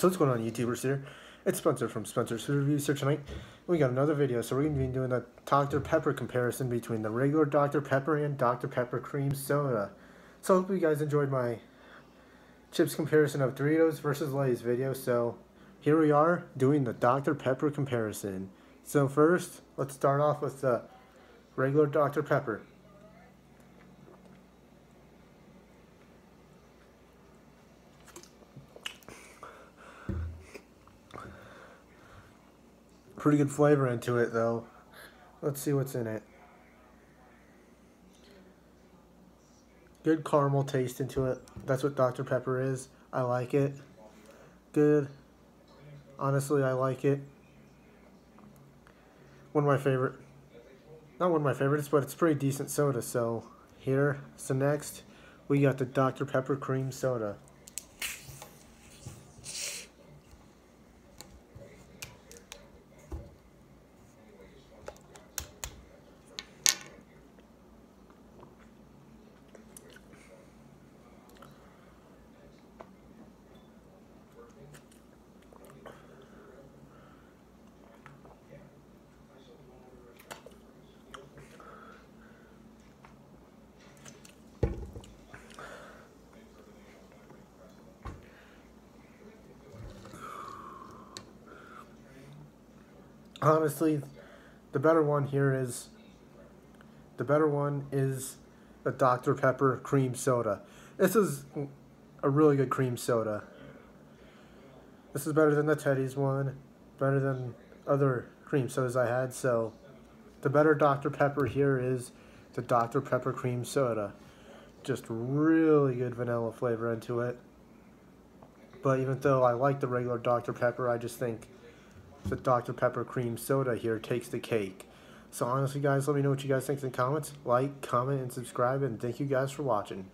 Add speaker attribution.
Speaker 1: So what's going on YouTubers here? It's Spencer from Spencer's Food Reviews here tonight. We got another video, so we're going to be doing a Dr. Pepper comparison between the regular Dr. Pepper and Dr. Pepper Cream Soda. So I hope you guys enjoyed my chips comparison of Doritos versus Lay's video. So here we are doing the Dr. Pepper comparison. So first, let's start off with the regular Dr. Pepper. Pretty good flavor into it though. Let's see what's in it. Good caramel taste into it. That's what Dr. Pepper is. I like it. Good. Honestly, I like it. One of my favorite. Not one of my favorites, but it's pretty decent soda. So here, so next, we got the Dr. Pepper Cream Soda. Honestly, the better one here is the better one is the Dr. Pepper cream soda. This is a really good cream soda. This is better than the Teddy's one, better than other cream sodas I had. So the better Dr. Pepper here is the Dr. Pepper cream soda. Just really good vanilla flavor into it. But even though I like the regular Dr. Pepper, I just think the Dr. Pepper cream soda here takes the cake. So honestly, guys, let me know what you guys think in the comments. Like, comment, and subscribe, and thank you guys for watching.